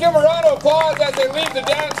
give Morano applause as they leave the dance floor.